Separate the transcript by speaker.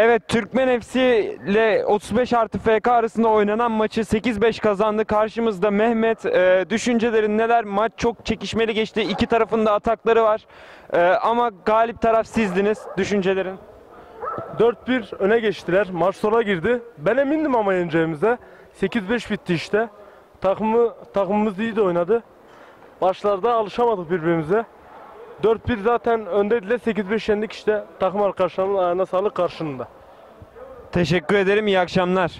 Speaker 1: Evet Türkmen FC ile 35 artı FK arasında oynanan maçı 8-5 kazandı. Karşımızda Mehmet. Ee, düşüncelerin neler? Maç çok çekişmeli geçti. İki tarafında atakları var. Ee, ama galip taraf sizdiniz. Düşüncelerin?
Speaker 2: 4-1 öne geçtiler. Maç sona girdi. Ben emindim ama yeneceğimize. 8-5 bitti işte. Takımı takımımız iyi de oynadı. Başlarda alışamadık birbirimize. 4-1 zaten öndeydiler. 8-5 yendik işte. Takım arkadaşlarımın ayağına sağlık karşılığında.
Speaker 1: Teşekkür ederim. İyi akşamlar.